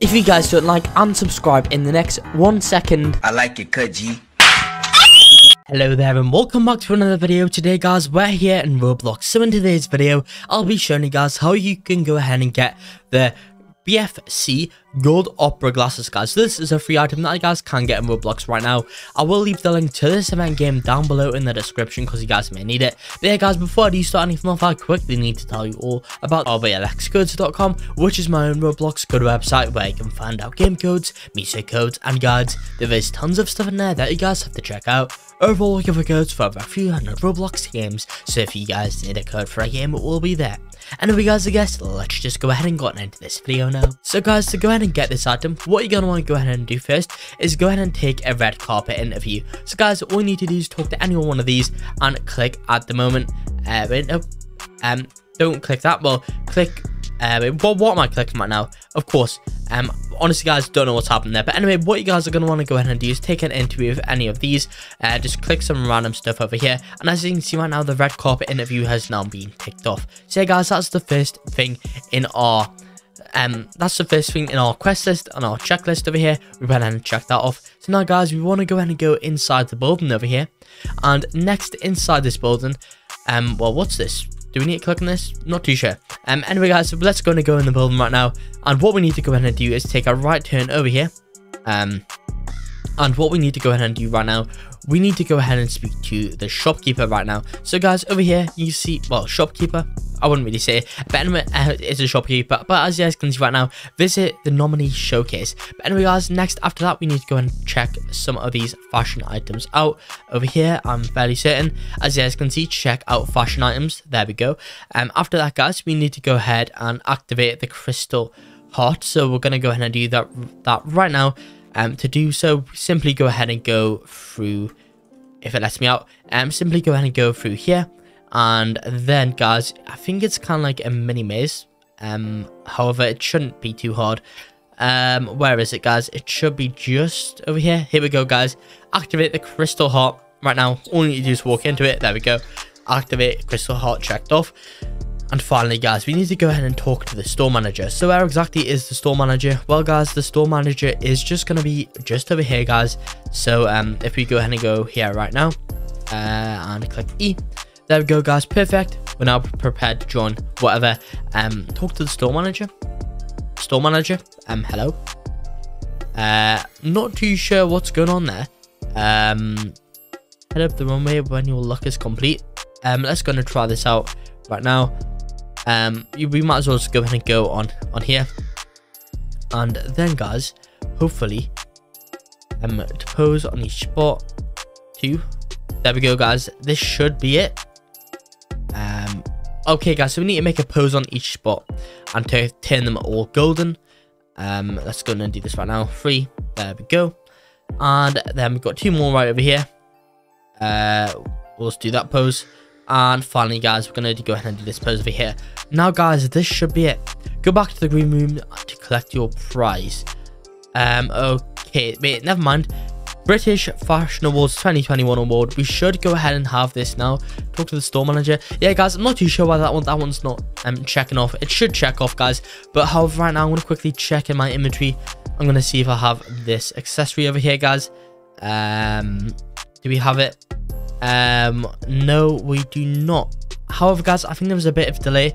If you guys don't like and subscribe in the next one second. I like it, cut Hello there and welcome back to another video. Today guys, we're here in Roblox. So in today's video, I'll be showing you guys how you can go ahead and get the BFC Gold Opera Glasses, guys. So this is a free item that you guys can get in Roblox right now. I will leave the link to this event game down below in the description because you guys may need it. But yeah, guys, before I do start anything off, I quickly need to tell you all about RBLXcodes.com, which is my own Roblox code website where you can find out game codes, music codes, and guides. There is tons of stuff in there that you guys have to check out. Overall, looking a code for over a few hundred Roblox games, so if you guys need a code for a game, it will be there. And if you guys are guessed, let's just go ahead and get into this video now. So guys, to go ahead and get this item, what you're going to want to go ahead and do first is go ahead and take a red carpet interview. So guys, all you need to do is talk to any one of these and click at the moment. Uh, wait, no, um, don't click that. Well, click uh, what, what am I clicking right now? Of course, um, honestly, guys, don't know what's happened there. But anyway, what you guys are going to want to go ahead and do is take an interview with any of these. Uh, just click some random stuff over here. And as you can see right now, the red carpet interview has now been ticked off. So yeah, guys, that's the first thing in our um that's the first thing in our quest list on our checklist over here we went ahead and checked that off so now guys we want to go ahead and go inside the building over here and next inside this building um well what's this do we need to click on this? Not too sure. Um, anyway, guys, so let's go and go in the building right now. And what we need to go ahead and do is take a right turn over here. Um, and what we need to go ahead and do right now, we need to go ahead and speak to the shopkeeper right now. So, guys, over here, you see, well, shopkeeper, I wouldn't really say, but anyway, uh, it's a shopkeeper. But as you guys can see right now, visit the nominee showcase. But anyway, guys, next after that, we need to go and check some of these fashion items out. Over here, I'm fairly certain, as you guys can see, check out fashion items. There we go. Um, after that, guys, we need to go ahead and activate the crystal heart. So we're gonna go ahead and do that that right now. Um, to do so, simply go ahead and go through. If it lets me out, um, simply go ahead and go through here and then guys i think it's kind of like a mini maze um however it shouldn't be too hard. Um where is it guys? It should be just over here. Here we go guys. Activate the crystal heart right now. All you need to do is walk into it. There we go. Activate crystal heart checked off. And finally guys we need to go ahead and talk to the store manager. So where exactly is the store manager? Well guys the store manager is just going to be just over here guys. So um if we go ahead and go here right now uh, and click e there we go, guys. Perfect. We're now prepared to join whatever. Um, talk to the store manager. Store manager. Um, hello. Uh, not too sure what's going on there. Um, head up the runway when your luck is complete. Um, let's go and try this out right now. Um, we might as well just go ahead and go on on here, and then, guys, hopefully, um, to pose on each spot. Two. There we go, guys. This should be it. Okay, guys, so we need to make a pose on each spot and to turn them all golden. Um, let's go and do this right now. Three, there we go. And then we've got two more right over here. Uh, we'll just do that pose. And finally, guys, we're going to go ahead and do this pose over here. Now, guys, this should be it. Go back to the green room to collect your prize. Um, okay, wait, never mind. British Fashion Awards 2021 award. We should go ahead and have this now. Talk to the store manager. Yeah, guys, I'm not too sure why that one that one's not um checking off. It should check off, guys. But however, right now I'm gonna quickly check in my inventory. I'm gonna see if I have this accessory over here, guys. Um, do we have it? Um, no, we do not. However, guys, I think there was a bit of delay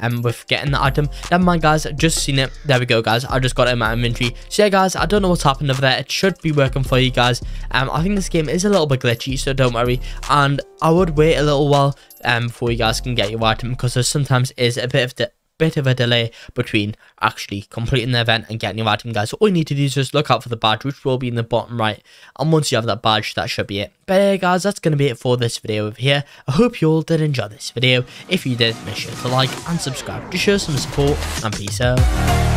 um, with getting the item. Never mind, guys. Just seen it. There we go, guys. I just got it in my inventory. So yeah, guys, I don't know what's happened over there. It should be working for you guys. Um, I think this game is a little bit glitchy, so don't worry. And I would wait a little while um before you guys can get your item because there sometimes is a bit of bit of a delay between actually completing the event and getting your item guys. So all you need to do is just look out for the badge which will be in the bottom right. And once you have that badge that should be it. But yeah guys that's going to be it for this video over here. I hope you all did enjoy this video. If you did make sure to like and subscribe to show some support. And peace out